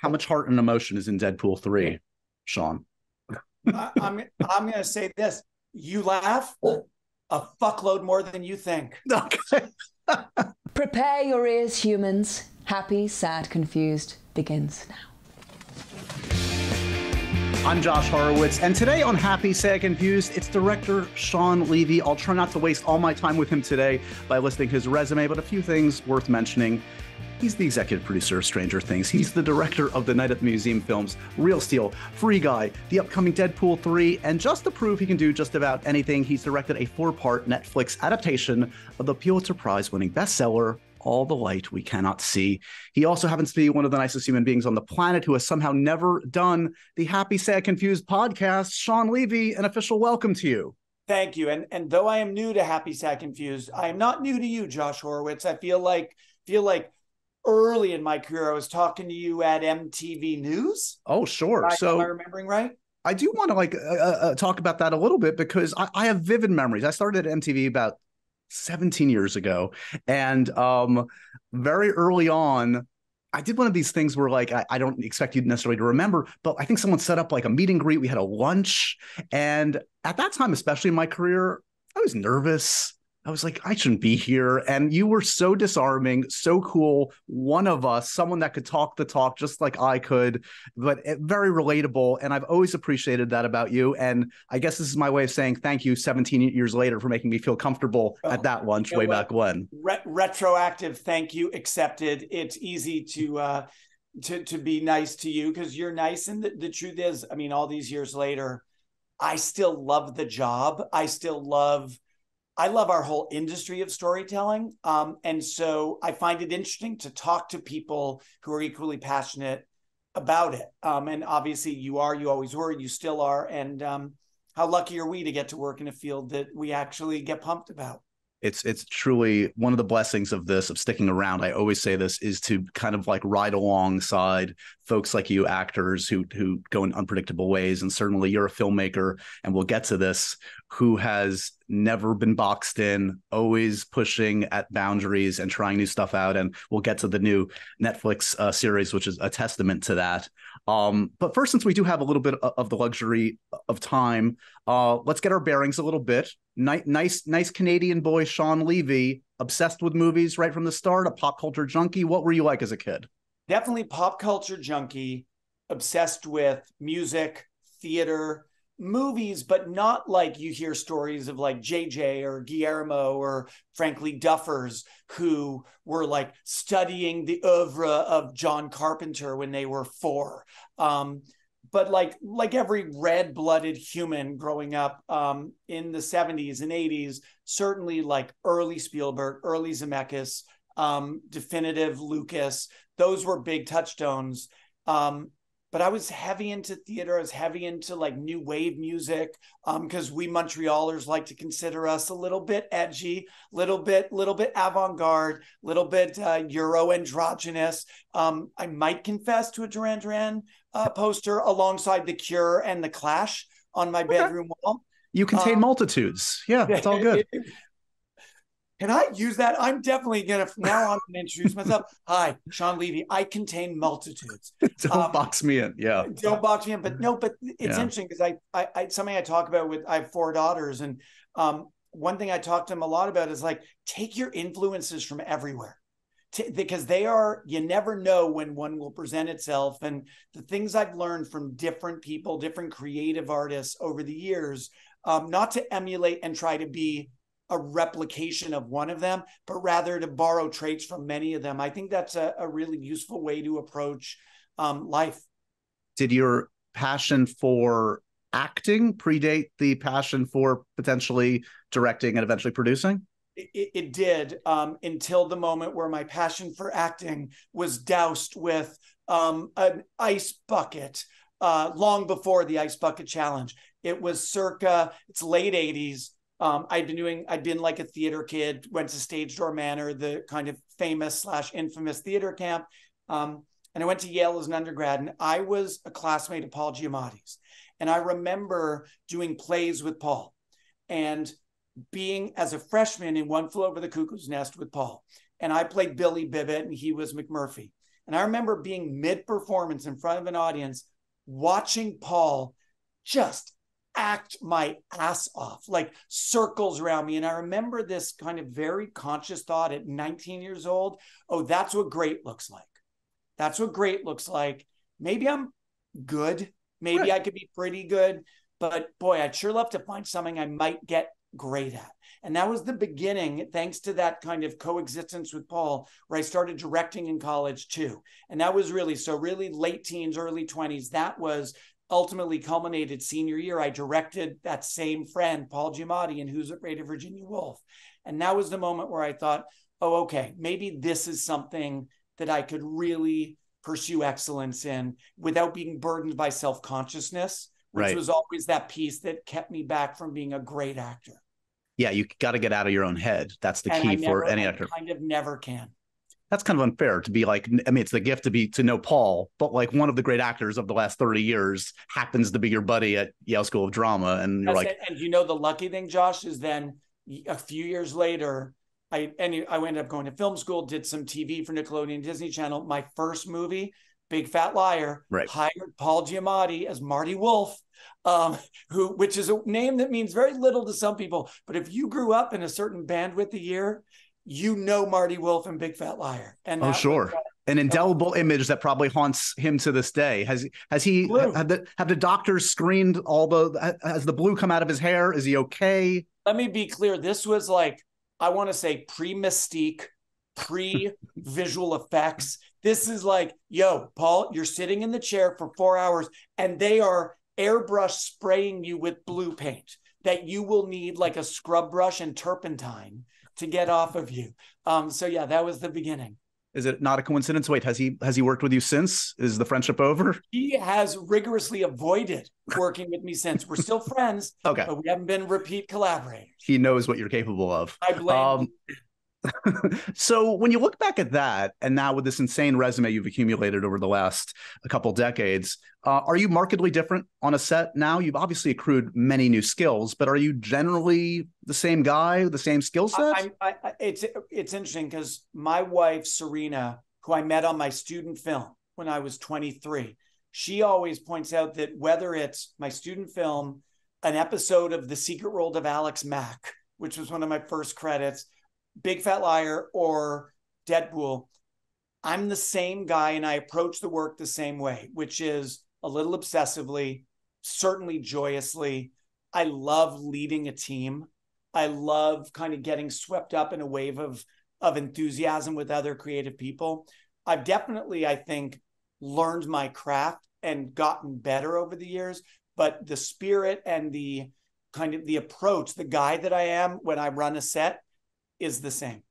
how much heart and emotion is in Deadpool 3, Shawn? I, I'm I'm gonna say this. You laugh a fuckload more than you think. Okay. Prepare your ears, humans. Happy, sad, confused begins now. I'm Josh Horowitz, and today on Happy, Sad, Confused, it's director Shawn Levy. I'll try not to waste all my time with him today by listing his resume, but a few things worth mentioning. He's the executive producer of Stranger Things. He's the director of the Night at the Museum films, Real Steel, Free Guy, the upcoming Deadpool 3, and just to prove he can do just about anything, he's directed a four part Netflix adaptation of the Pulitzer Prize winning bestseller, all the light we cannot see. He also happens to be one of the nicest human beings on the planet who has somehow never done the Happy, Sad, Confused podcast. Shawn Levy, an official welcome to you. Thank you. And and though I am new to Happy Sad Confused, I am not new to you, Josh Horowitz. I feel like feel like early in my career, I was talking to you at MTV News. Oh, sure. I, so am I remembering right? I do want to like uh, uh, talk about that a little bit because I, I have vivid memories. I started at MTV about 17 years ago. And um, very early on, I did one of these things where like I, I, don't expect you necessarily to remember, but I think someone set up like a meet and greet. We had a lunch. And at that time, especially in my career, I was nervous. I was like, I shouldn't be here. And you were so disarming, so cool. One of us, someone that could talk the talk just like I could, but very relatable. And I've always appreciated that about you. And I guess this is my way of saying thank you 17 years later for making me feel comfortable oh, at that lunch way back when. Re- retroactive thank you accepted. It's easy to, uh, to, to be nice to you because you're nice. And the, the truth is, I mean, all these years later, I still love the job. I still love I love our whole industry of storytelling. Um, and so I find it interesting to talk to people who are equally passionate about it. Um, and obviously, you are, you always were, you still are. And um, how lucky are we to get to work in a field that we actually get pumped about? It's it's truly one of the blessings of this of sticking around. I always say this is to kind of like ride alongside folks like you actors who who go in unpredictable ways. And certainly you're a filmmaker and we'll get to this who has never been boxed in always pushing at boundaries and trying new stuff out. And we'll get to the new netflix uh, series which is a testament to that um, but first since we do have a little bit of the luxury of time uh, let's get our bearings a little bit nice, nice, nice Canadian boy, Shawn Levy, obsessed with movies right from the start, a pop culture junkie. What were you like as a kid? Definitely pop culture junkie, obsessed with music, theater, movies, but not like you hear stories of like JJ or Guillermo or frankly Duffers who were like studying the oeuvre of John Carpenter when they were four. Um, but like like every red-blooded human growing up um, in the 70s and 80s certainly like early spielberg early zemeckis um, definitive lucas those were big touchstones um, but I was heavy into theater. I was heavy into like new wave music because um, we Montrealers like to consider us a little bit edgy, little bit, little bit avant-garde, little bit uh, Euro androgynous. Um, I might confess to a Duran Duran uh, poster alongside The Cure and The Clash on my bedroom wall. You contain um, multitudes. Yeah, it's all good. Can I use that? I'm definitely gonna from now on introduce myself. Hi, Shawn Levy. I contain multitudes. don't um, box me in. Yeah. Don't box me in. But no, but it's yeah. interesting because I, I, I, something I talk about with I have four daughters, and um, one thing I talk to them a lot about is like take your influences from everywhere. because they are, you never know when one will present itself. And the things I've learned from different people, different creative artists over the years, um, not to emulate and try to be a replication of one of them, but rather to borrow traits from many of them. I think that's a, a really useful way to approach um, life. Did your passion for acting predate the passion for potentially directing and eventually producing? It, it did um, until the moment where my passion for acting was doused with um, an ice bucket uh, long before the ice bucket challenge. It was circa, it's late 80s. Um, I'd been doing, I'd been like a theater kid, went to Stage Door Manor, the kind of famous slash infamous theater camp. Um, and I went to Yale as an undergrad, and I was a classmate of Paul Giamatti's. And I remember doing plays with Paul and being as a freshman in One Flew Over the Cuckoo's Nest with Paul. And I played Billy Bibbit, and he was McMurphy. And I remember being mid performance in front of an audience, watching Paul just act my ass off, like circles around me. And I remember this kind of very conscious thought at 19 years old oh, that's what great looks like. That's what great looks like. Maybe I'm good. Maybe right. I could be pretty good. But boy, I'd sure love to find something I might get great at. And that was the beginning, thanks to that kind of coexistence with Paul, where I started directing in college too. And that was really so, really late teens, early 20s. That was ultimately culminated senior year. I directed that same friend, Paul Giamatti, in Who's Afraid of Virginia Woolf. And that was the moment where I thought, oh, okay, maybe this is something that I could really pursue excellence in without being burdened by self consciousness, which right. was always that piece that kept me back from being a great actor yeah, you got to get out of your own head. That's the and key for any actor. Kind of never can. That's kind of unfair to be like. I mean, it's the gift to be to know Paul, but like one of the great actors of the last thirty years happens to be your buddy at Yale School of Drama, and you're That's like, it. and you know, the lucky thing, Josh, is then a few years later, I and I ended up going to film school, did some TV for Nickelodeon, Disney Channel. My first movie, Big Fat Liar, right. hired Paul Giamatti as Marty Wolf um, who which is a name that means very little to some people. But if you grew up in a certain bandwidth a year, you know Marty Wolf and Big Fat Liar. And oh, sure. An indelible image that probably haunts him to this day. Has has he have the have the doctors screened all the has the blue come out of his hair? Is he okay? Let me be clear. This was like I want to say pre Mystique, pre visual effects. This is like, yo, Paul, you're sitting in the chair for four hours, and they are airbrush spraying you with blue paint that you will need like a scrub brush and turpentine to get off of you. Um, so yeah, that was the beginning. Is it not a coincidence? Wait, has he has he worked with you since? Is the friendship over? He has rigorously avoided working with me since. We're still friends, okay, but we haven't been repeat collaborators. He knows what you're capable of. I blame. Um, so when you look back at that, and now with this insane resume you've accumulated over the last a couple decades, uh, are you markedly different on a set now? You've obviously accrued many new skills, but are you generally the same guy, the same skill set? I, I, I, it's it's interesting because my wife Serena, who I met on my student film when I was 23, she always points out that whether it's my student film, an episode of The Secret World of Alex Mack, which was one of my first credits Big Fat Liar or Deadpool, I'm the same guy and I approach the work the same way, which is a little obsessively, certainly joyously. I love leading a team. I love kind of getting swept up in a wave of of enthusiasm with other creative people. I've definitely, I think, learned my craft and gotten better over the years, but the spirit and the kind of the approach, the guy that I am when I run a set is the same.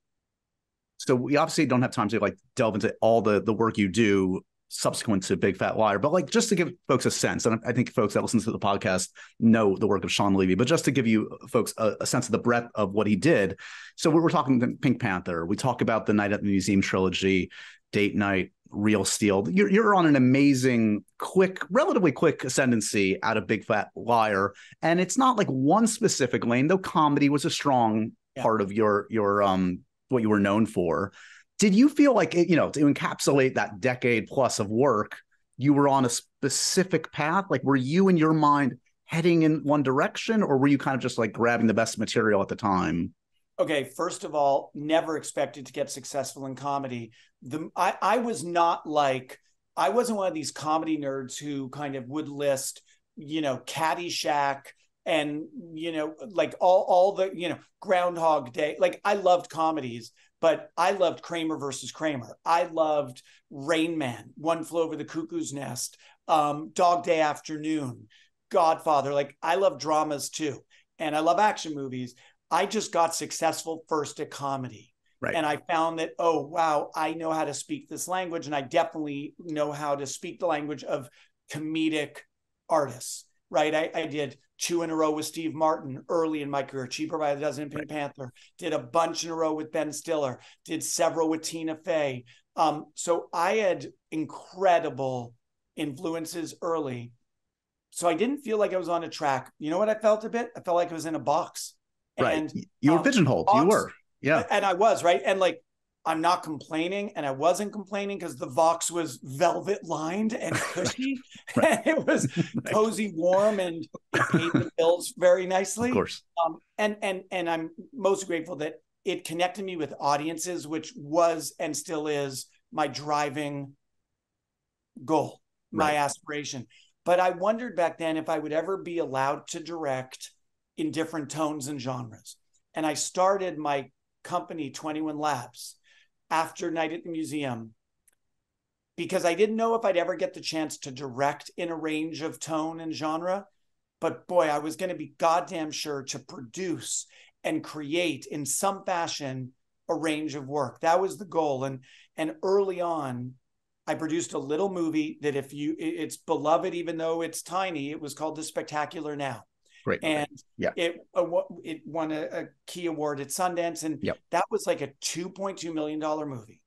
So we obviously don't have time to like delve into all the the work you do subsequent to Big Fat Liar, but like just to give folks a sense, and I think folks that listen to the podcast know the work of Shawn Levy, but just to give you folks a, a sense of the breadth of what he did. So we were talking Pink Panther, we talk about the Night at the Museum trilogy, Date Night, Real Steel. You're you're on an amazing, quick, relatively quick ascendancy out of Big Fat Liar, and it's not like one specific lane, though comedy was a strong yeah. part of your your um what you were known for. Did you feel like you know to encapsulate that decade plus of work, you were on a specific path? Like, were you in your mind heading in one direction, or were you kind of just like grabbing the best material at the time? Okay, first of all, never expected to get successful in comedy. The I, I was not like I wasn't one of these comedy nerds who kind of would list, you know, Caddyshack and you know like all all the you know groundhog day like i loved comedies but i loved kramer versus kramer i loved rain man one flew over the cuckoo's nest um, dog day afternoon godfather like i love dramas too and i love action movies i just got successful first at comedy Right. And I found that, oh, wow, I know how to speak this language. And I definitely know how to speak the language of comedic artists, right? I, I did two in a row with Steve Martin early in my career, Cheaper by the Dozen Pink. Panther, did a bunch in a row with Ben Stiller, did several with Tina Fey. Um, so I had incredible influences early. So I didn't feel like I was on a track. You know what I felt a bit? I felt like I was in a box. Right. And, you were um, pigeonholed. Box, you were. Yeah. And I was, right? And like I'm not complaining, and I wasn't complaining because the Vox was velvet lined and cushy, and it was cozy, warm, and it paid the bills very nicely. Of course. Um, and and and I'm most grateful that it connected me with audiences, which was and still is my driving goal, my Right. aspiration. But I wondered back then if I would ever be allowed to direct in different tones and genres. And I started my company, 21 Laps, after Night at the Museum because I didn't know if I'd ever get the chance to direct in a range of tone and genre. But boy, I was going to be goddamn sure to produce and create in some fashion a range of work. That was the goal. And and early on, I produced a little movie that if you it's beloved, even though it's tiny, it was called The Spectacular Now And Yeah. it uh, it won a, a key award at Sundance, and Yep. that was like a two point two million dollar movie.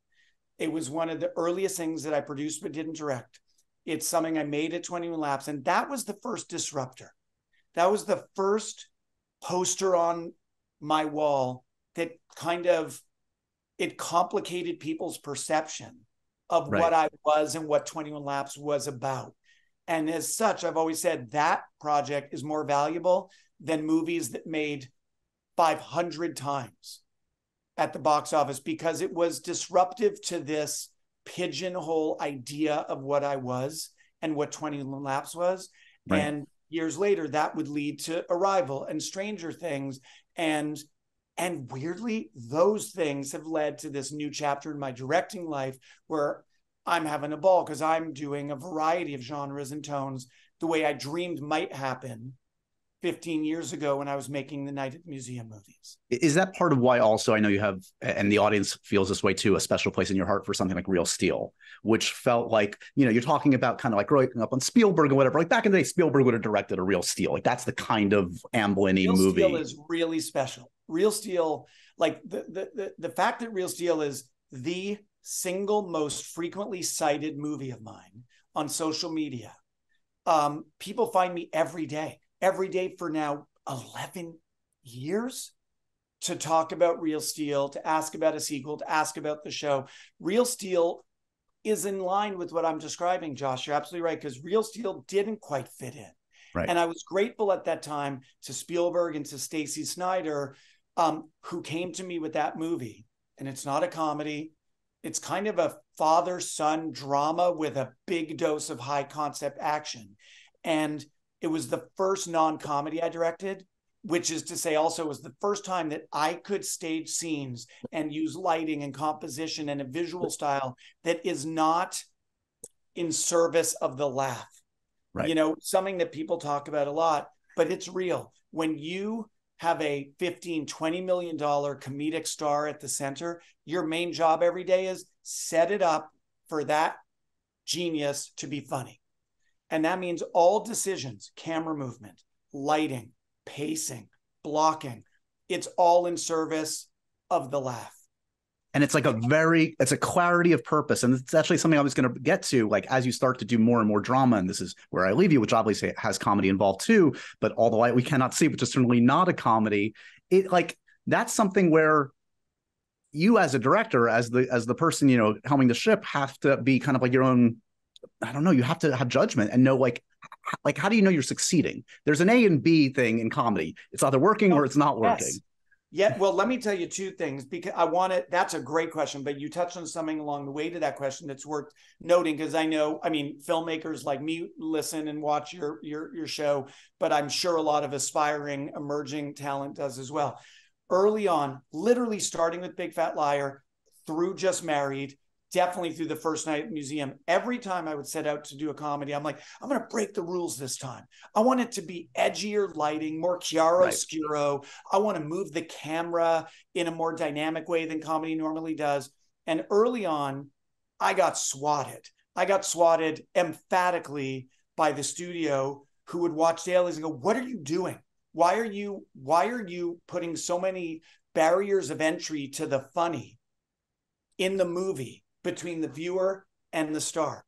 It was one of the earliest things that I produced but didn't direct. It's something I made at Twenty One Laps, and that was the first disruptor. That was the first poster on my wall that kind of it complicated people's perception of Right. what I was and what 21 Laps was about. And as such, I've always said that project is more valuable than movies that made 500 times at the box office because it was disruptive to this pigeonhole idea of what I was and what 21 Laps was. Right. And years later, that would lead to Arrival and Stranger Things. And and weirdly, those things have led to this new chapter in my directing life where I'm having a ball because I'm doing a variety of genres and tones the way I dreamed might happen 15 years ago when I was making the Night at the Museum movies. Is that part of why also I know you have, and the audience feels this way too, a special place in your heart for something like Real Steel, which felt like, you know, you're talking about kind of like growing up on Spielberg or whatever. Like back in the day, Spielberg would have directed a Real Steel. Like that's the kind of Amblin Real movie. Real Steel is really special. Real Steel, like the, the the the fact that Real Steel is the single most frequently cited movie of mine on social media. Um, people find me every day, every day for now 11 years to talk about Real Steel, to ask about a sequel, to ask about the show. Real Steel is in line with what I'm describing, Josh. You're absolutely right, because Real Steel didn't quite fit in. Right. And I was grateful at that time to Spielberg and to Stacey Snider, um, who came to me with that movie. And it's not a comedy. It's kind of a father son drama with a big dose of high concept action. And it was the first non comedy I directed, which is to say, also was the first time that I could stage scenes and use lighting and composition and a visual style that is not in service of the laugh. Right. You know, something that people talk about a lot, but it's real. When you have a 15 20 million dollar comedic star at the center your main job every day is set it up for that genius to be funny. And that means all decisions camera movement lighting pacing blocking it's all in service of the laugh and it's like a very it's a clarity of purpose. And it's actually something i was going to get to like as you start to do more and more drama and this is where i leave you which obviously has comedy involved too but all the light we cannot see which is certainly not a comedy. It like that's something where you as a director as the as the person you know helming the ship have to be kind of like your own i don't know you have to have judgment and know like like how do you know you're succeeding? There's an a and b thing in comedy. It's either working or it's not working. Yes. Yeah, well, let me tell you two things because I want to. That's a great question, but you touched on something along the way to that question that's worth noting because I know, I mean, filmmakers like me listen and watch your your your show, but I'm sure a lot of aspiring emerging talent does as well. Early on, literally starting with Big Fat Liar through Just Married, definitely through the first night museum. Every time I would set out to do a comedy, I'm like, I'm going to break the rules this time. I want it to be edgier lighting, more chiaroscuro. I want to move the camera in a more dynamic way than comedy normally does. And early on, I got swatted. I got swatted emphatically by the studio who would watch dailies and go, "What are you doing? Why are you why are you putting so many barriers of entry to the funny in the movie between the viewer and the star?"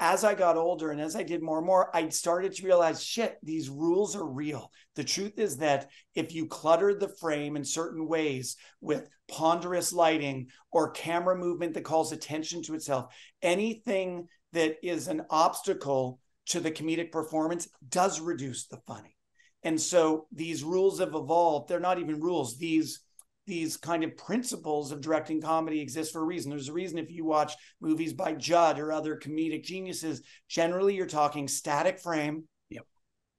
as I got older and as I did more and more, I started to realize shit, these rules are real. The truth is that if you clutter the frame in certain ways with ponderous lighting or camera movement that calls attention to itself, anything that is an obstacle to the comedic performance does reduce the funny. And so these rules have evolved. They're not even rules. These these kind of principles of directing comedy exist for a reason. There's a reason if you watch movies by Judd or other comedic geniuses, generally you're talking static frame. Yep.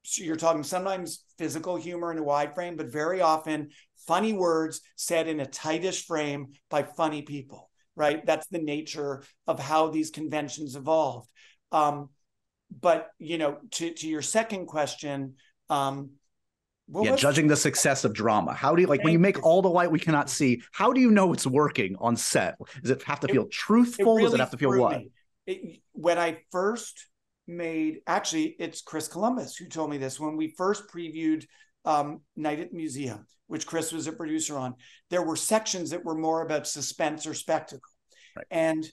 So you're talking sometimes physical humor in a wide frame, but very often funny words said in a tightish frame by funny people, right? That's the nature of how these conventions evolved. Um, but you know, to to your second question, um, what yeah, judging the success of drama. How do you like when you make all the light we cannot see? How do you know it's working on set? Does it have to feel it, truthful? It really Does it have to feel what? It, when I first made, actually, it's Chris Columbus who told me this when we first previewed um, Night at the Museum, which Chris was a producer on. There were sections that were more about suspense or spectacle, right. and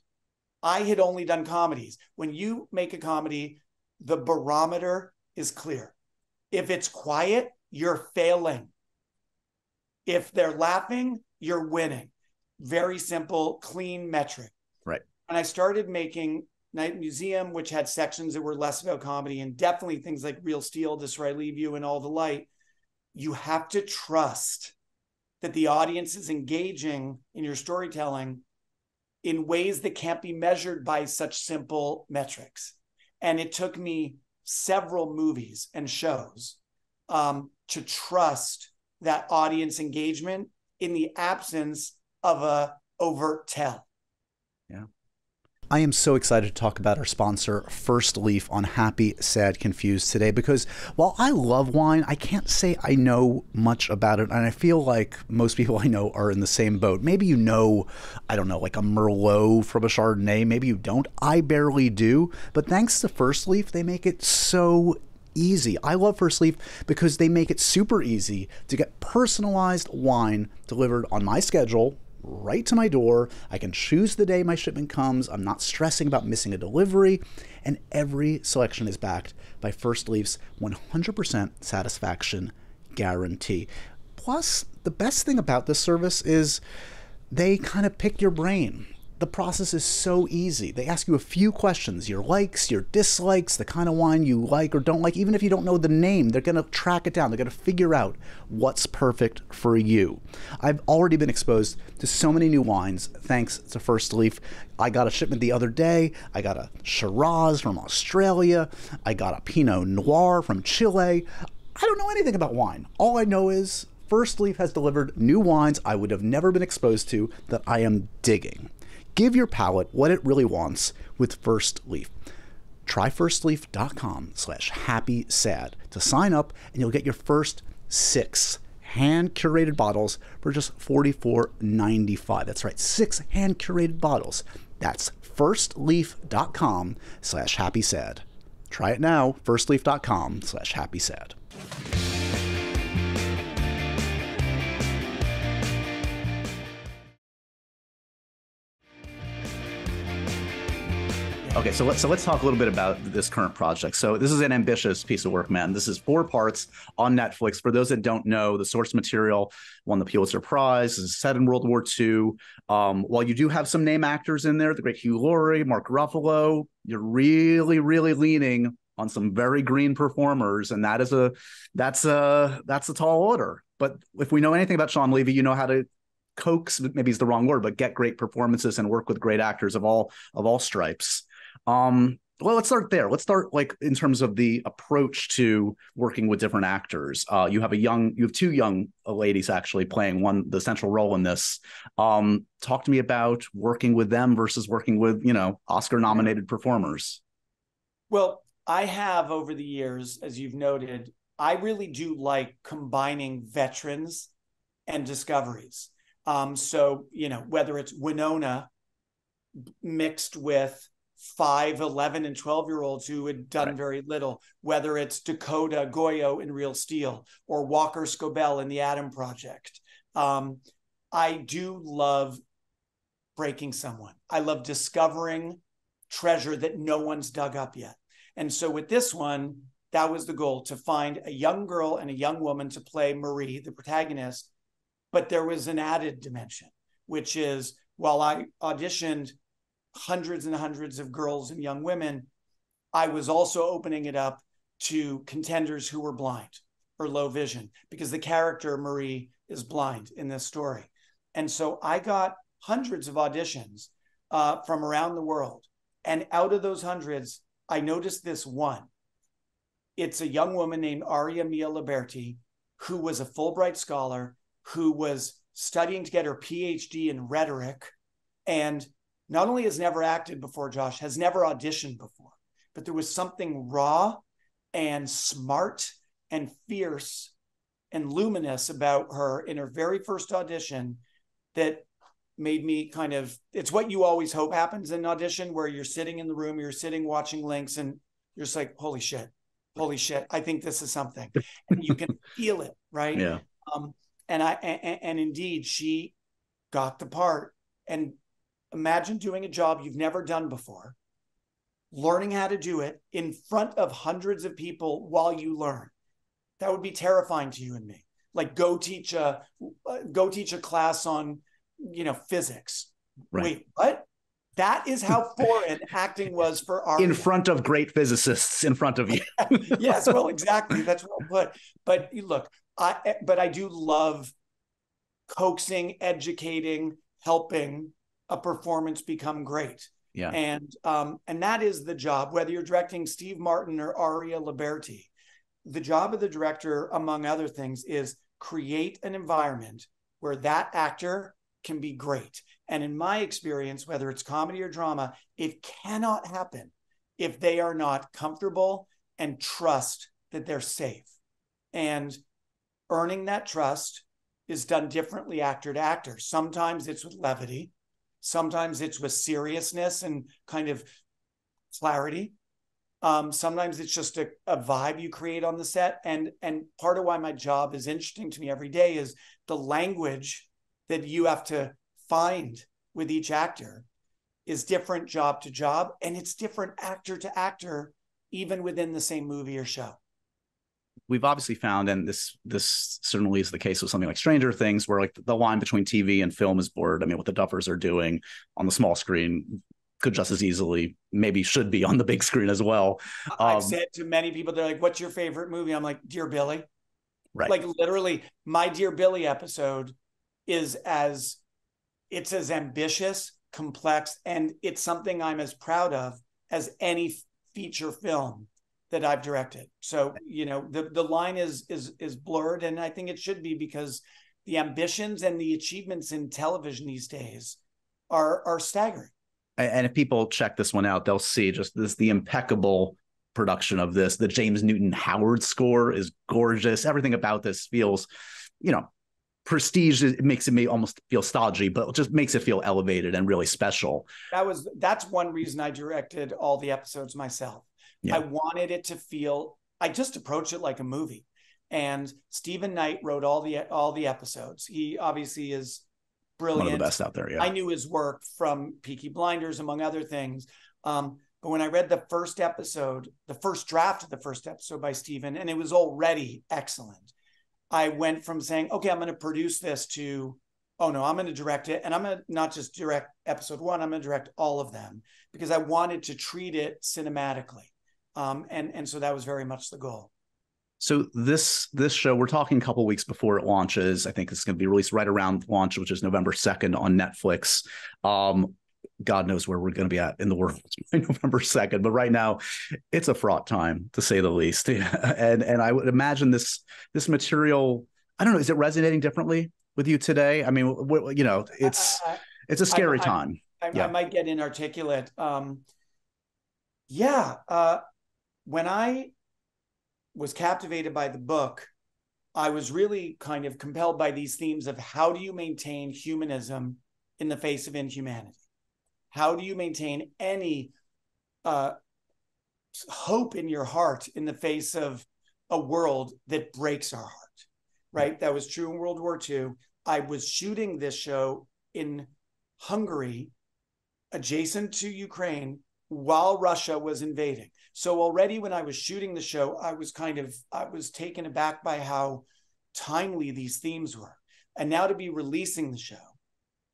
I had only done comedies. When you make a comedy, the barometer is clear. If it's quiet, you're failing. If they're laughing, you're winning. Very simple, clean metric. Right. And I started making Night Museum, which had sections that were less about comedy and definitely things like Real Steel, This Where I Leave You, and All the Light. You have to trust that the audience is engaging in your storytelling in ways that can't be measured by such simple metrics. And it took me several movies and shows um, to trust that audience engagement in the absence of a overt tell. Yeah. I am so excited to talk about our sponsor, Firstleaf, on Happy, Sad, Confused today because while I love wine, I can't say I know much about it. And I feel like most people I know are in the same boat. Maybe you know, I don't know, like a Merlot from a Chardonnay. Maybe you don't. I barely do. But thanks to Firstleaf, they make it so easy. I love Firstleaf because they make it super easy to get personalized wine delivered on my schedule right to my door. I can choose the day my shipment comes. I'm not stressing about missing a delivery. And every selection is backed by Firstleaf's 100% satisfaction guarantee. Plus, the best thing about this service is they kind of pick your brain the process is so easy. They ask you a few questions your likes, your dislikes, the kind of wine you like or don't like. Even if you don't know the name, they're going to track it down. They're going to figure out what's perfect for you. I've already been exposed to so many new wines thanks to Firstleaf. I got a shipment the other day. I got a Shiraz from Australia. I got a Pinot Noir from Chile. I don't know anything about wine. All I know is Firstleaf has delivered new wines I would have never been exposed to that I am digging. Give your palate what it really wants with Firstleaf. Try firstleaf.com slash happy sad to sign up and you'll get your first six hand curated bottles for just $44.95. That's right, six hand curated bottles. That's firstleaf.com slash happy sad. Try it now, firstleaf.com slash happy sad. Okay, so let's so let's talk a little bit about this current project. So this is an ambitious piece of work, man. This is four parts on Netflix. For those that don't know, the source material won the Pulitzer Prize. This is set in World War II. Um, while you do have some name actors in there, the great Hugh Laurie, Mark Ruffalo, you're really, really leaning on some very green performers, and that is a that's a that's a tall order. But if we know anything about Shawn Levy, you know how to coax maybe is the wrong word, but get great performances and work with great actors of all of all stripes. Um, well, let's start there. Let's start like in terms of the approach to working with different actors. Uh, you have a young, you have two young ladies actually playing one the central role in this. Um, talk to me about working with them versus working with you know Oscar nominated performers. Well, I have over the years, as you've noted, I really do like combining veterans and discoveries. Um, so you know whether it's Winona mixed with five, 11, and 12 year olds who had done right. very little, whether it's Dakota Goyo in Real Steel or Walker Scobell in the Adam Project. Um, I do love breaking someone. I love discovering treasure that no one's dug up yet. And so with this one, that was the goal to find a young girl and a young woman to play Marie, the protagonist. But there was an added dimension, which is while I auditioned hundreds and hundreds of girls and young women, I was also opening it up to contenders who were blind or low vision because the character Marie is blind in this story. And so I got hundreds of auditions uh, from around the world. And out of those hundreds, I noticed this one. It's a young woman named Aria Mia Liberti, who was a Fulbright scholar, who was studying to get her PhD in rhetoric, and not only has never acted before, Josh, has never auditioned before, but there was something raw and smart and fierce and luminous about her in her very first audition that made me kind of it's what you always hope happens in an audition where you're sitting in the room you're sitting watching links and you're just like holy shit. Holy shit. I think this is something. And you can feel it right? Yeah. Um and i and, and indeed she got the part. And imagine doing a job you've never done before learning how to do it in front of hundreds of people while you learn. That would be terrifying to you and me. Like go teach a go teach a class on you know physics. Right. wait what? That is how foreign acting was for our in front of great physicists in front of you. Yes well exactly. That's well put. But you look i but i do love coaxing educating helping a performance become great. Yeah. And um and that is the job whether you're directing steve martin or aria liberti. The job of the director among other things is create an environment where that actor can be great. And in my experience whether it's comedy or drama it cannot happen if they are not comfortable and trust that they're safe. And earning that trust is done differently actor to actor. Sometimes it's with levity sometimes it's with seriousness and kind of clarity. Um, sometimes it's just a, a vibe you create on the set. And and part of why my job is interesting to me every day is the language that you have to find with each actor is different job to job. And it's different actor to actor even within the same movie or show we've obviously found and this this certainly is the case with something like stranger things where like the line between tv and film is blurred. I mean what the duffers are doing on the small screen could just as easily maybe should be on the big screen as well. I've Um, said to many people they're like what's your favorite movie? I'm like dear billy. Right. Like literally my dear billy episode is as it's as ambitious complex and it's something i'm as proud of as any feature film that i've directed. So you know the the line is is is blurred and i think it should be because the ambitions and the achievements in television these days are are staggering. And if people check this one out they'll see just this the impeccable production of this. The james newton howard score is gorgeous. Everything about this feels you know prestige it makes it may almost feel stodgy but just makes it feel elevated and really special. That was that's one reason i directed all the episodes myself Yeah. i wanted it to feel i just approached it like a movie and steven knight wrote all the all the episodes he obviously is brilliant one of the best out there yeah i knew his work from peaky blinders among other things um, but when i read the first episode the first draft of the first episode by steven and it was already excellent i went from saying okay i'm going to produce this to oh no, I'm going to direct it. And I'm going to not just direct episode one, I'm going to direct all of them because I wanted to treat it cinematically. Um, and, and so that was very much the goal. So this this show we're talking a couple weeks before it launches. I think it's going to be released right around launch, which is November second on Netflix. Um, God knows where we're going to be at in the world by November second, but right now it's a fraught time to say the least. and and I would imagine this this material. I don't know. Is it resonating differently with you today? I mean, you know, it's I, it's a scary I- time. I, Yeah. I might get inarticulate. Um, yeah. Uh, when I was captivated by the book, I was really kind of compelled by these themes of how do you maintain humanism in the face of inhumanity? How do you maintain any uh, hope in your heart in the face of a world that breaks our heart? Right. That was true in World War II. I was shooting this show in Hungary, adjacent to Ukraine, while Russia was invading. So already when I was shooting the show, I was kind of I was taken aback by how timely these themes were. And now to be releasing the show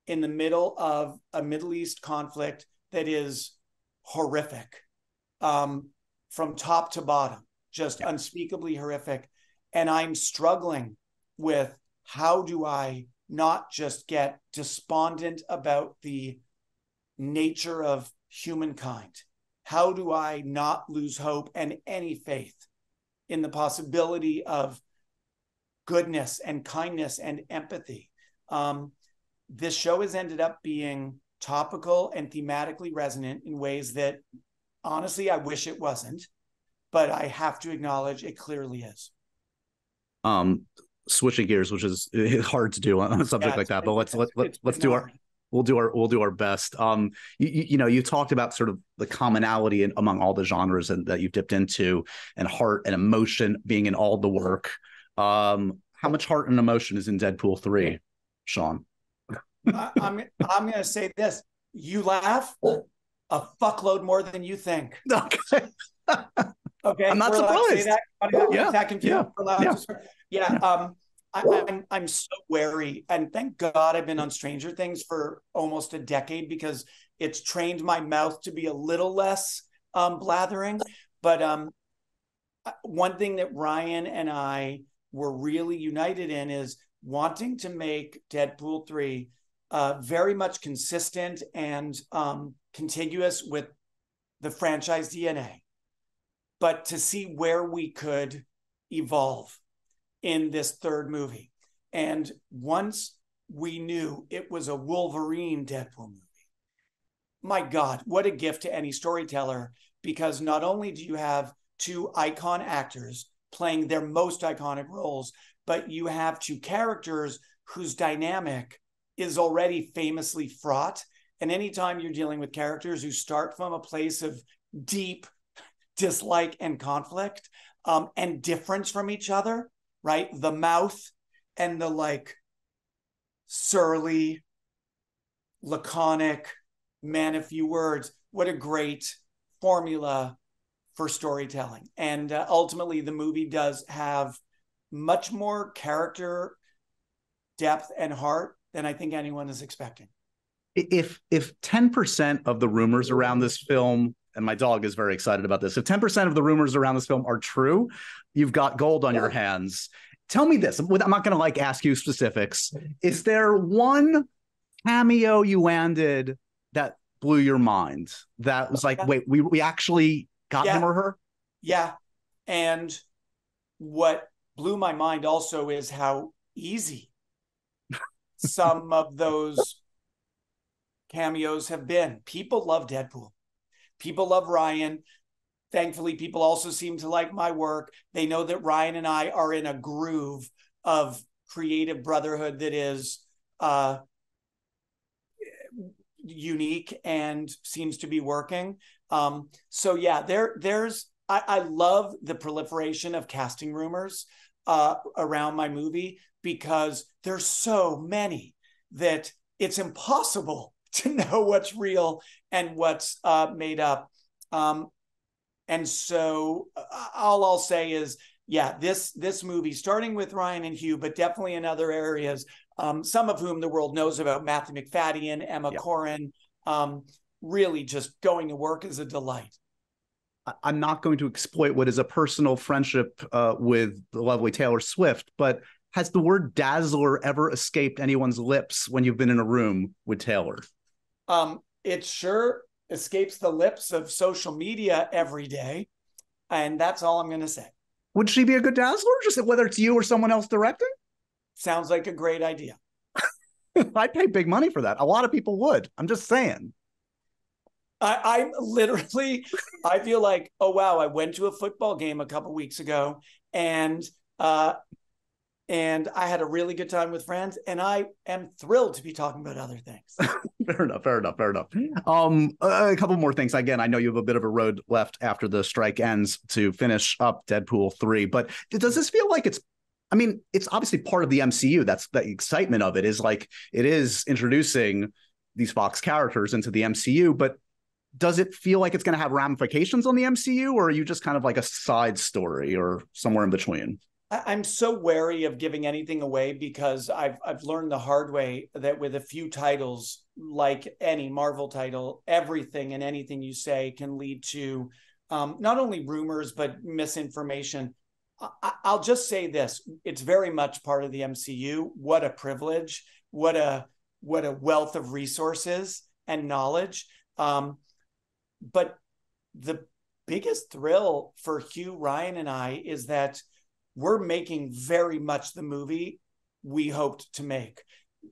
in the middle of a Middle East conflict that is horrific um, from top to bottom, just yeah. unspeakably horrific. And I'm struggling with how do I not just get despondent about the nature of humankind? How do I not lose hope and any faith in the possibility of goodness and kindness and empathy? Um, this show has ended up being topical and thematically resonant in ways that honestly I wish it wasn't, but I have to acknowledge it clearly is. Um, switching gears, which is hard to do on a subject yeah, like that, but let's let, let, let's do our we'll do our we'll do our best. Um, you, you know, you talked about sort of the commonality in, among all the genres and that you've dipped into, and heart and emotion being in all the work. Um, how much heart and emotion is in Deadpool three, Shawn? I, I'm I'm going to say this: you laugh a fuckload more than you think. Okay. okay. I'm not surprised. That. Yeah. That yeah. Yeah. yeah. Um, I, I'm, I'm so wary, and thank God I've been on Stranger Things for almost a decade because it's trained my mouth to be a little less um, blathering. But um, one thing that Ryan and I were really united in is wanting to make Deadpool three uh, very much consistent and um, contiguous with the franchise DNA, but to see where we could evolve in this third movie. And once we knew it was a Wolverine Deadpool movie, my God, what a gift to any storyteller, because not only do you have two icon actors playing their most iconic roles, but you have two characters whose dynamic is already famously fraught. And anytime you're dealing with characters who start from a place of deep dislike and conflict um, and difference from each other, right? The mouth and the like surly, laconic, man a few words. What a great formula for storytelling. And uh, ultimately, the movie does have much more character depth and heart than I think anyone is expecting. If if 10% of the rumors around this film and my dog is very excited about this. If 10% of the rumors around this film are true, you've got gold on yeah. your hands. Tell me this. I'm not going to like ask you specifics. Is there one cameo you landed that blew your mind? That was like, wait, we we actually got yeah. him or her? Yeah. And what blew my mind also is how easy some of those cameos have been. People love Deadpool. People love Ryan. Thankfully, people also seem to like my work. They know that Ryan and I are in a groove of creative brotherhood that is uh, unique and seems to be working. Um, so yeah, there there's I, I love the proliferation of casting rumors uh, around my movie because there's so many that it's impossible to know what's real and what's uh, made up. Um, and so uh, all I'll say is, yeah, this this movie, starting with Ryan and Hugh, but definitely in other areas, um, some of whom the world knows about, Matthew Macfadyen, Emma yeah. Corrin, um, really just going to work is a delight. I'm not going to exploit what is a personal friendship uh, with the lovely Taylor Swift, but has the word dazzler ever escaped anyone's lips when you've been in a room with Taylor? Um, it sure escapes the lips of social media every day. And that's all I'm going to say. Would she be a good dazzler? Just whether it's you or someone else directing? Sounds like a great idea. I'd pay big money for that. A lot of people would. I'm just saying. I, am literally, I feel like, oh wow, I went to a football game a couple weeks ago, and uh, and I had a really good time with friends, and I am thrilled to be talking about other things. fair enough, fair enough, fair enough. Um, a couple more things. Again, I know you have a bit of a road left after the strike ends to finish up Deadpool three, but does this feel like it's? I mean, it's obviously part of the MCU. That's the excitement of it is like it is introducing these Fox characters into the MCU, but does it feel like it's going to have ramifications on the MCU, or are you just kind of like a side story or somewhere in between? I'm so wary of giving anything away because I've I've learned the hard way that with a few titles, like any Marvel title, everything and anything you say can lead to um, not only rumors but misinformation. I, I'll just say this: it's very much part of the MCU. What a privilege! What a what a wealth of resources and knowledge. Um, but the biggest thrill for Hugh Ryan and I is that we're making very much the movie we hoped to make.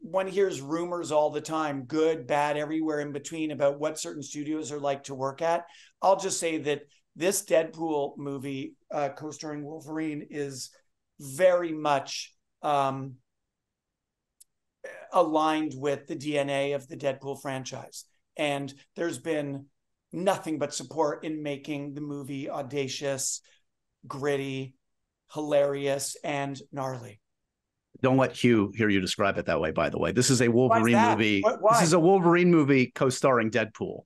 One hears rumors all the time, good, bad, everywhere in between, about what certain studios are like to work at. I'll just say that this Deadpool movie, uh, co starring Wolverine, is very much um, aligned with the DNA of the Deadpool franchise. And there's been nothing but support in making the movie audacious, gritty, hilarious, and gnarly. Don't let Hugh hear you describe it that way, by the way. This is a Wolverine movie. This is a Wolverine movie co starring Deadpool.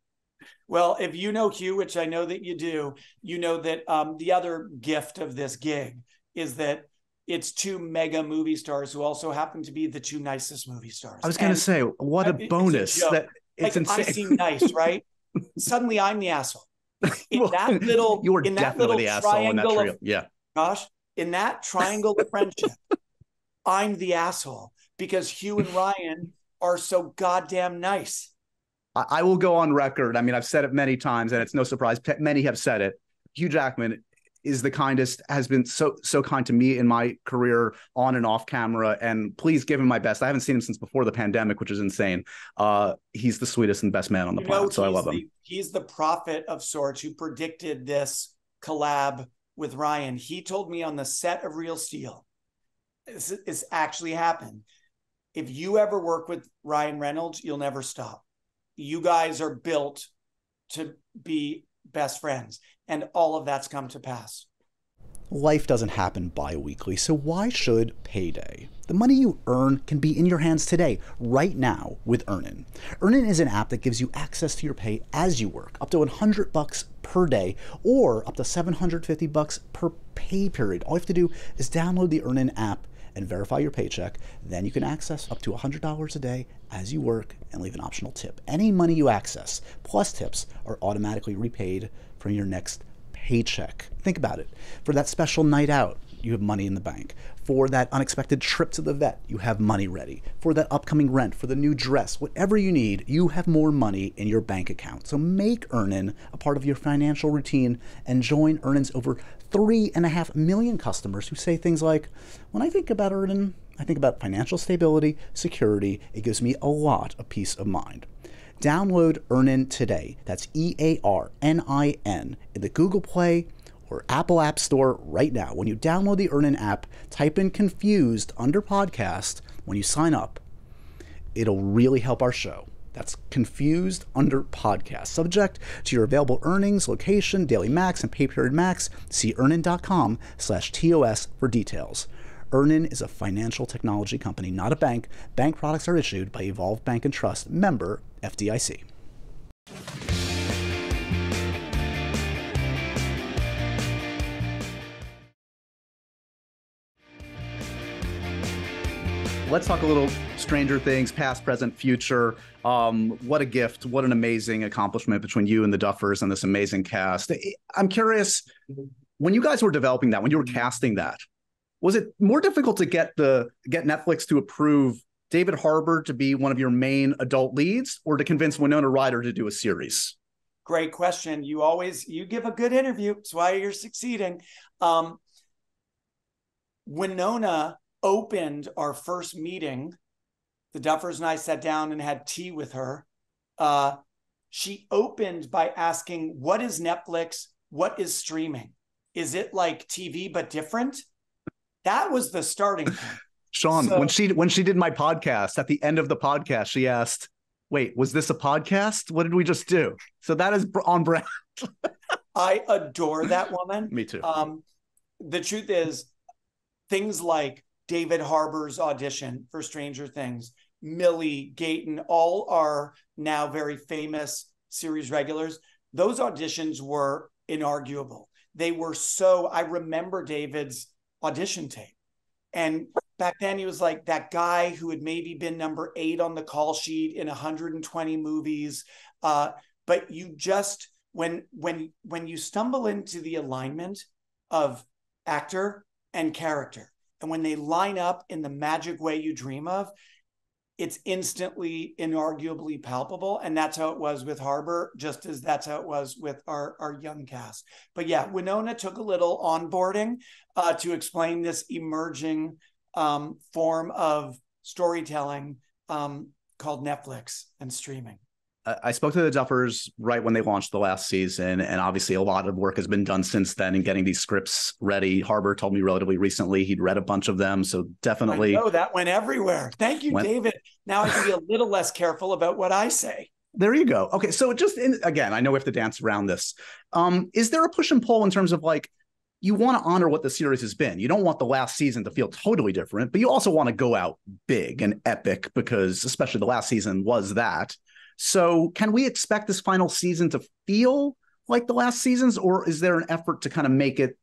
Well, if you know Hugh, which I know that you do, you know that um, the other gift of this gig is that it's two mega movie stars who also happen to be the two nicest movie stars. I was going to say, what a bonus! A that it's like, insane. I seem nice, right? Suddenly, I'm the asshole. In well, that little, you were in definitely that little the asshole in that trio. Of, yeah, gosh, in that triangle of friendship, I'm the asshole because Hugh and Ryan are so goddamn nice. I, I will go on record. I mean, I've said it many times, and it's no surprise. Many have said it. Hugh Jackman is the kindest, has been so so kind to me in my career on and off camera. And please give him my best. I haven't seen him since before the pandemic, which is insane. Uh, he's the sweetest and best man on the you planet. So I love him. The, he's the prophet of sorts who predicted this collab with Ryan. He told me on the set of Real Steel, this, this actually happened. If you ever work with Ryan Reynolds, you'll never stop. You guys are built to be best friends. And all of that's come to pass. Life doesn't happen bi weekly, so why should payday? The money you earn can be in your hands today, right now, with Earnin. Earnin is an app that gives you access to your pay as you work, up to 100 bucks per day, or up to 750 bucks per pay period. All you have to do is download the Earnin app and verify your paycheck. Then you can access up to $100 a day as you work and leave an optional tip. Any money you access, plus tips, are automatically repaid from your next paycheck. Think about it. For that special night out, you have money in the bank. For that unexpected trip to the vet, you have money ready. For that upcoming rent, for the new dress, whatever you need, you have more money in your bank account. So make Earnin a part of your financial routine and join Earnin's over three and a half million customers who say things like, When I think about Earnin, I think about financial stability, security. It gives me a lot of peace of mind. Download Earnin today. That's E A R N I N in the Google Play or Apple App Store right now. When you download the Earnin app, type in confused under podcast when you sign up. It'll really help our show. That's confused under podcast. Subject to your available earnings, location, daily max, and pay period max. See earnin.com slash TOS for details. Earnin is a financial technology company, not a bank. Bank products are issued by Evolve Bank and Trust, member FDIC. Let's talk a little Stranger Things, past, present, future. Um, what a gift! What an amazing accomplishment between you and the Duffers and this amazing cast. I'm curious, when you guys were developing that, when you were casting that, was it more difficult to get the get Netflix to approve David Harbour to be one of your main adult leads, or to convince Winona Ryder to do a series? Great question. You always you give a good interview. That's why you're succeeding. Um, Winona opened our first meeting. The Duffers and I sat down and had tea with her. Uh, she opened by asking, "What is Netflix? What is streaming? Is it like TV but different?" That was the starting point. Shawn, so, when she when she did my podcast, at the end of the podcast, she asked, "Wait, was this a podcast? What did we just do?" So that is on brand. I adore that woman. Me too. Um, the truth is, things like David Harbour's audition for Stranger Things, Millie Gaten, all are now very famous series regulars, those auditions were inarguable. They were so, I remember David's audition tape. And back then he was like that guy who had maybe been number eight on the call sheet in 120 movies. Uh, but you just when when when you stumble into the alignment of actor and character, and when they line up in the magic way you dream of, it's instantly inarguably palpable and that's how it was with harbour just as that's how it was with our our young cast. But yeah winona took a little onboarding uh, to explain this emerging um, form of storytelling um, called netflix and streaming I spoke to the Duffers right when they launched the last season, and obviously a lot of work has been done since then in getting these scripts ready. Harbour told me relatively recently he'd read a bunch of them, so definitely. Oh, that went everywhere. Thank you, went... David. Now I can be a little less careful about what I say. There you go. Okay, so just in, again, I know we have to dance around this. Um, is there a push and pull in terms of like you want to honor what the series has been. You don't want the last season to feel totally different, but you also want to go out big and epic because, especially the last season, was that. So, can we expect this final season to feel like the last seasons, or is there an effort to kind of make it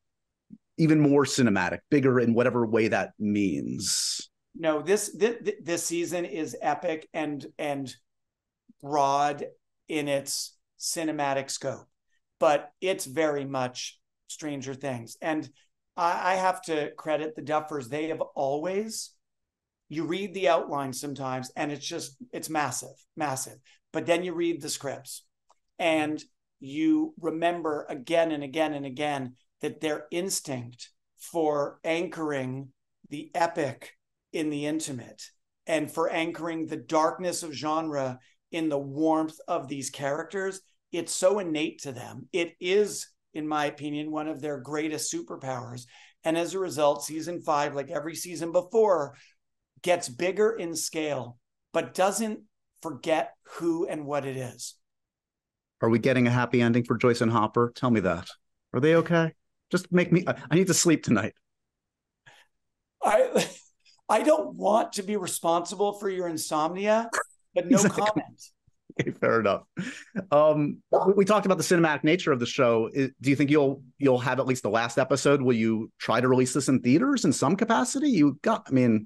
even more cinematic, bigger in whatever way that means? No, this this, this season is epic and and broad in its cinematic scope, but it's very much Stranger Things. And I, I have to credit the Duffers; they have always you read the outline sometimes and it's just it's massive massive but then you read the scripts and you remember again and again and again that their instinct for anchoring the epic in the intimate and for anchoring the darkness of genre in the warmth of these characters it's so innate to them. It is in my opinion one of their greatest superpowers. And as a result season 5 like every season before gets bigger in scale but doesn't forget who and what it is. Are we getting a happy ending for Joyce and Hopper? Tell me that. Are they okay? Just make me I need to sleep tonight. I I don't want to be responsible for your insomnia, but no exactly. comment. Okay, fair enough. Um, we talked about the cinematic nature of the show. Do you think you'll you'll have at least the last episode? Will you try to release this in theaters in some capacity? You got, I mean,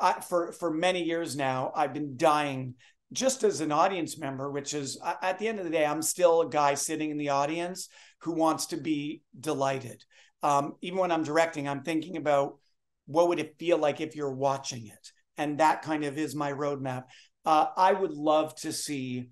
I, for for many years now, I've been dying just as an audience member, which is at the end of the day, I'm still a guy sitting in the audience who wants to be delighted. Um, even when I'm directing, I'm thinking about what would it feel like if you're watching it, and that kind of is my roadmap. Uh, I would love to see.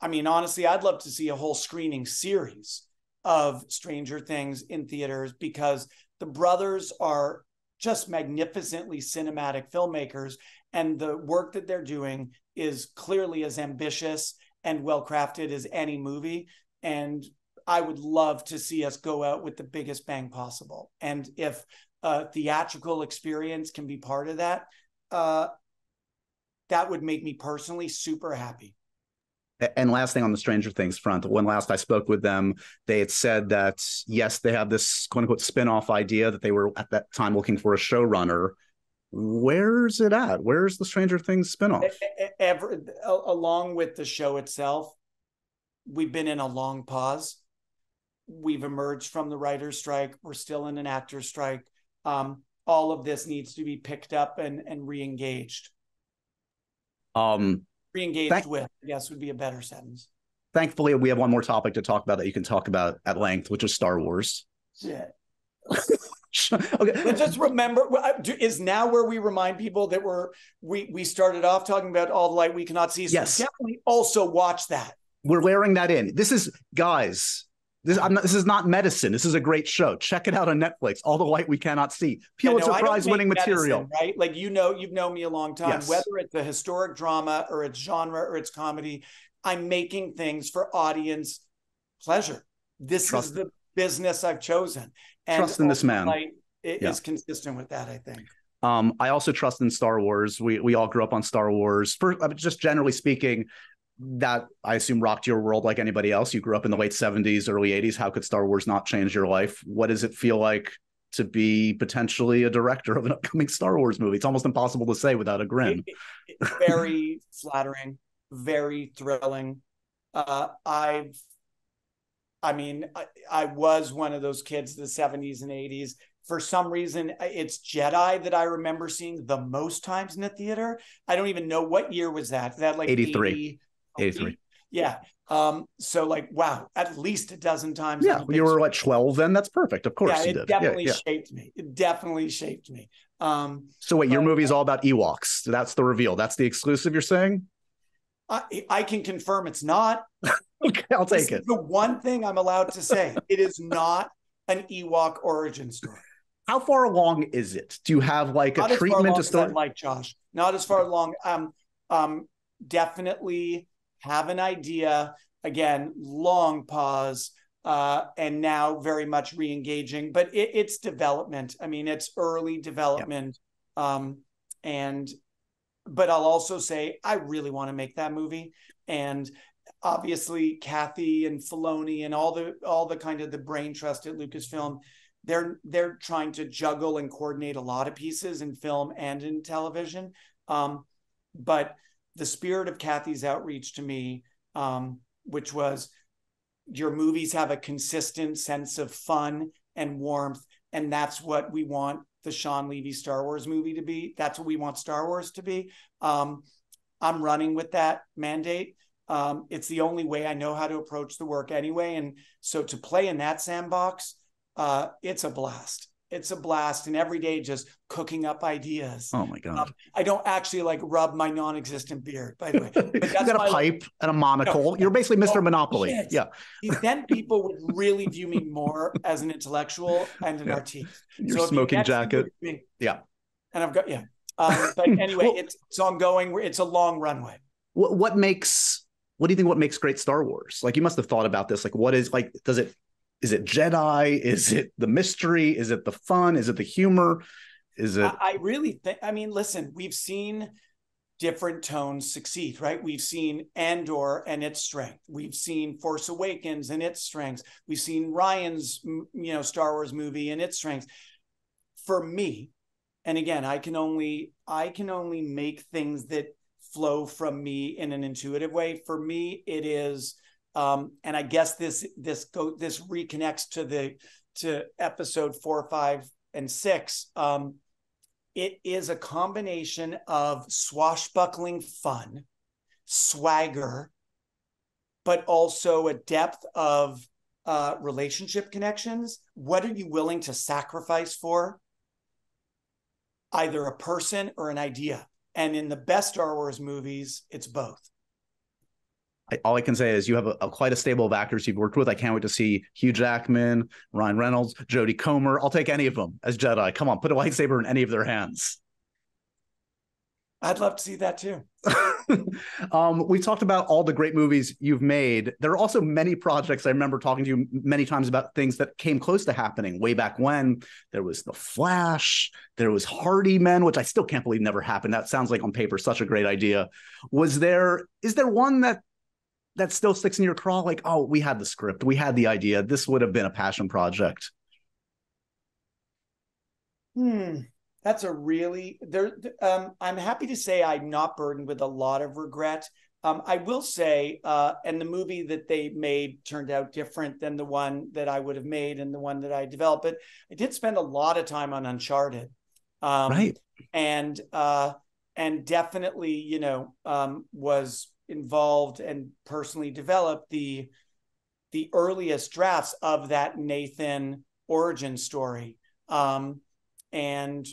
I mean, honestly, I'd love to see a whole screening series of Stranger Things in theaters because the brothers are just magnificently cinematic filmmakers and the work that they're doing is clearly as ambitious and well crafted as any movie. And i would love to see us go out with the biggest bang possible. And if a theatrical experience can be part of that uh, that would make me personally super happy and last thing on the Stranger Things front, when last I spoke with them, they had said that yes, they have this quote unquote spin-off idea that they were at that time looking for a showrunner where's it at? Where's the Stranger Things spinoff? Ever, along with the show itself, we've been in a long pause. We've emerged from the writer's strike. We're still in an actor's strike. Um, all of this needs to be picked up and and re-engaged. Um, re-engaged thank- with, I guess, would be a better sentence. Thankfully, we have one more topic to talk about that you can talk about at length, which is Star Wars. Yeah. okay. Let's just remember is now where we remind people that we're we we started off talking about all the light we cannot see. So yes. definitely also watch that. We're layering that in. This is guys. This, not, this is not medicine. This is a great show. Check it out on Netflix. All the light we cannot see. Pulitzer Prize winning material. Right? Like you know, you've known me a long time. Yes. Whether it's a historic drama or it's genre or it's comedy, I'm making things for audience pleasure. This Trust is the business I've chosen. And Trust in this man. It yeah. is consistent with that, I think. Um, I also trust in Star Wars. We we all grew up on Star Wars. For uh, just generally speaking, that I assume rocked your world like anybody else. You grew up in the late '70s, early '80s. How could Star Wars not change your life? What does it feel like to be potentially a director of an upcoming Star Wars movie? It's almost impossible to say without a grin. Very flattering, very thrilling. Uh, I've, I mean, I, I was one of those kids in the 70s and 80s. For some reason, it's Jedi that I remember seeing the most times in the theater. I don't even know what year was that. That like 83. 80, 83. Yeah. Um, so like, wow, at least a dozen times. Yeah, you were like 12 then. That's perfect. Of course yeah, it did. definitely yeah, yeah. shaped me. It definitely shaped me. Um, so wait, but, your movie is all about Ewoks. That's the reveal. That's the exclusive you're saying? I, I can confirm it's not. okay, I'll take this it. the one thing I'm allowed to say. it is not an Ewok origin story. How far along is it? Do you have like a treatment to start? Like Josh, not as far along. Um, um, definitely have an idea. Again, long pause, uh, and now very much re-engaging. But it, it's development. I mean, it's early development. Yep. Um, and but I'll also say I really want to make that movie. And obviously Kathy and Filoni and all the all the kind of the brain trust at Lucasfilm, they're they're trying to juggle and coordinate a lot of pieces in film and in television. Um, but the spirit of Kathy's outreach to me, um, which was your movies have a consistent sense of fun and warmth, and that's what we want the Shawn Levy Star Wars movie to be. That's what we want Star Wars to be. Um, I'm running with that mandate. Um, it's the only way I know how to approach the work anyway. And so to play in that sandbox, uh, it's a blast it's a blast and every day just cooking up ideas. Oh my god! Um, I don't actually like rub my non-existent beard, by the way. But that's you got a pipe and a monocle. No, You're basically Mr. Oh, Monopoly. Shit. Yeah. then people would really view me more as an intellectual and an yeah. artiste. Your so smoking jacket. Me, yeah. And I've got yeah. Um, but anyway, well, it's it's ongoing. It's a long runway. What what makes what do you think? What makes great Star Wars? Like you must have thought about this. Like what is like? Does it is it Jedi? Is it the mystery? Is it the fun? Is it the humor? Is it? I really think. I mean, listen, we've seen different tones succeed, right? We've seen Andor and its strength. We've seen Force Awakens and its strengths. We've seen Ryan's, you know, Star Wars movie and its strengths. For me, and again, I can only I can only make things that flow from me in an intuitive way. For me, it is um, and I guess this this go this reconnects to the to episode four, five, and six. Um, it is a combination of swashbuckling fun, swagger, but also a depth of uh, relationship connections. What are you willing to sacrifice for? Either a person or an idea. And in the best Star Wars movies, it's both. I, all I can say is you have a, a, quite a stable of actors you've worked with. I can't wait to see Hugh Jackman, Ryan Reynolds, Jodie Comer. I'll take any of them as Jedi. Come on, put a lightsaber in any of their hands. I'd love to see that too. um, we talked about all the great movies you've made. There are also many projects. I remember talking to you many times about things that came close to happening way back when. There was The Flash. There was Hardy Men, which I still can't believe never happened. That sounds like on paper such a great idea. Was there? Is there one that that still sticks in your craw like oh we had the script we had the idea this would have been a passion project. Hmm that's a really there um, i'm happy to say i'm not burdened with a lot of regret um, i will say uh, and the movie that they made turned out different than the one that i would have made and the one that i developed but i did spend a lot of time on uncharted. Um, right. and uh, and definitely you know um, was involved and personally developed the the earliest drafts of that Nathan origin story. Um, and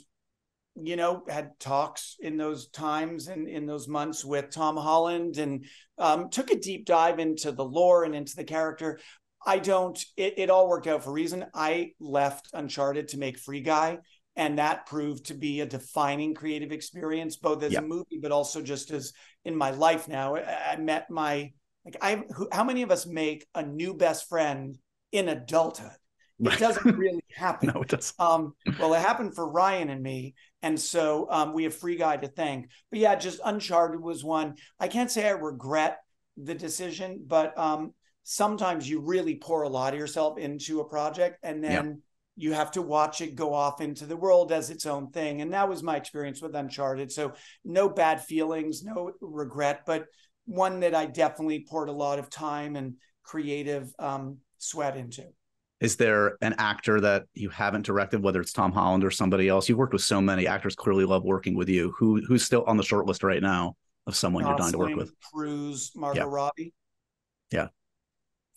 you know had talks in those times and in those months with tom holland and um, took a deep dive into the lore and into the character. I don't it, it all worked out for a reason. I left uncharted to make free guy and that proved to be a defining creative experience both as yep. a movie but also just as in my life now. I, met my like i who, how many of us make a new best friend in adulthood? It doesn't really happen. No it doesn't. Um, well it happened for ryan and me. And so um, we have free guy to thank. But yeah just uncharted was one. I can't say i regret the decision but um, sometimes you really pour a lot of yourself into a project and then yep you have to watch it go off into the world as its own thing. And that was my experience with Uncharted. So no bad feelings, no regret, but one that I definitely poured a lot of time and creative um, sweat into. Is there an actor that you haven't directed, whether it's Tom Holland or somebody else? You've worked with so many actors. Clearly, love working with you. Who who's still on the short list right now of someone Gosling, you're dying to work with? Cruise, Margot Yeah. Robbie.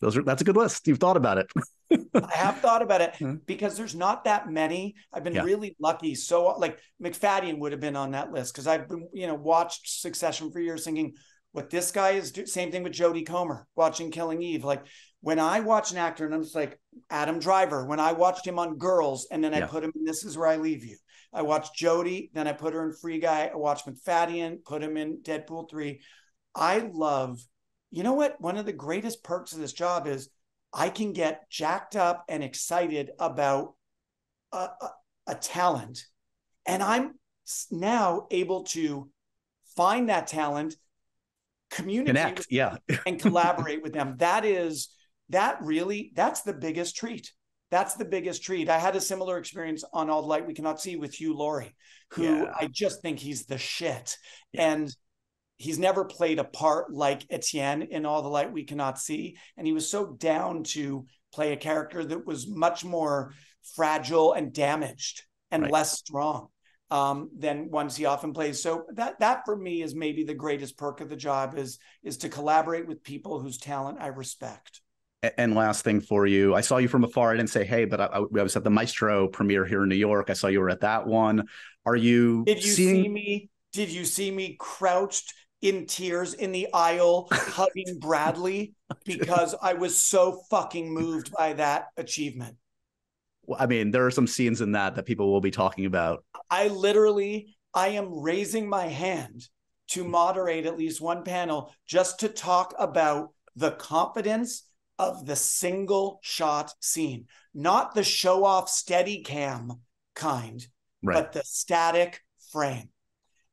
Those are that's a good list. You've thought about it. I have thought about it Hmm. because there's not that many. I've been Yeah. really lucky. So like Macfadyen would have been on that list because I've been, you know, watched Succession for years thinking what this guy is do same thing with Jodie Comer watching Killing Eve. Like when I watch an actor and I'm just like Adam Driver, when I watched him on Girls and then I Yeah. put him in This Is Where I Leave You. I watched Jodie, then I put her in Free Guy. I watched Macfadyen, put him in Deadpool 3. I love, you know what? One of the greatest perks of this job is I can get jacked up and excited about a, a, a talent. And I'm now able to find that talent, communicate Connect. Yeah. and collaborate with them. That is that really that's the biggest treat. That's the biggest treat. I had a similar experience on All the Light We Cannot See with Hugh Laurie, who Yeah. I just think he's the shit. Yeah. And he's never played a part like Etienne in All the Light We Cannot See. And he was so down to play a character that was much more fragile and damaged and Right. less strong um, than ones he often plays. So that that for me is maybe the greatest perk of the job is is to collaborate with people whose talent I respect. And last thing for you, I saw you from afar. I didn't say hey, but I, I was at the Maestro premiere here in New York. I saw you were at that one. Are you Did you seeing? see me? Did you see me crouched in tears in the aisle hugging Bradley because I was so fucking moved by that achievement? I mean, there are some scenes in that that people will be talking about. I literally I am raising my hand to moderate at least one panel just to talk about the confidence of the single shot scene, not the show off steady cam kind, Right. but the static frame.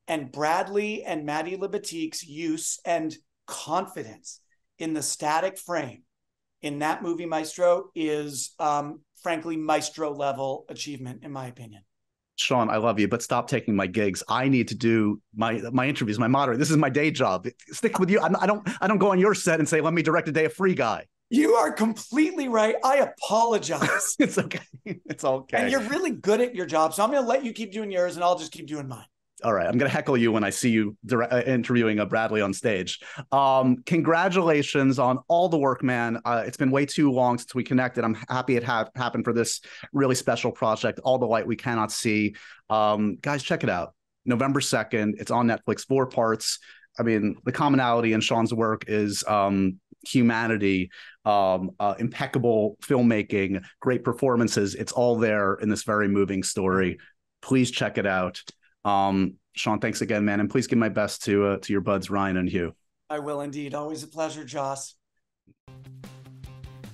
And Bradley and Matty Libatique's use and confidence in the static frame in that movie Maestro is um, frankly Maestro level achievement, in my opinion. Shawn, I love you, but stop taking my gigs. I need to do my my interviews, my moderate. This is my day job. Stick with you. I'm, I don't I don't go on your set and say, "Let me direct a day of free guy." You are completely right. I apologize. It's okay. It's okay. And you're really good at your job. So I'm going to let you keep doing yours and I'll just keep doing mine. All right, I'm gonna heckle you when I see you uh, interviewing a Bradley on stage. Um, congratulations on all the work, man. Uh, it's been way too long since we connected. I'm happy it ha- happened for this really special project. All the light we cannot see. Um, guys, check it out. November second. It's on Netflix. Four parts. I mean, the commonality in Shawn's work is um, humanity, um, uh, impeccable filmmaking, great performances. It's all there in this very moving story. Please check it out. Um, Shawn, thanks again, man, and please give my best to uh, to your buds Ryan and Hugh. I will indeed. Always a pleasure, Joss.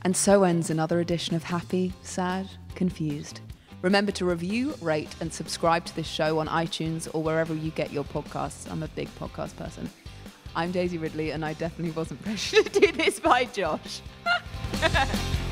And so ends another edition of Happy, Sad, Confused. Remember to review, rate, and subscribe to this show on iTunes or wherever you get your podcasts. I'm a big podcast person. I'm Daisy Ridley, and I definitely wasn't pressured to do this by Josh.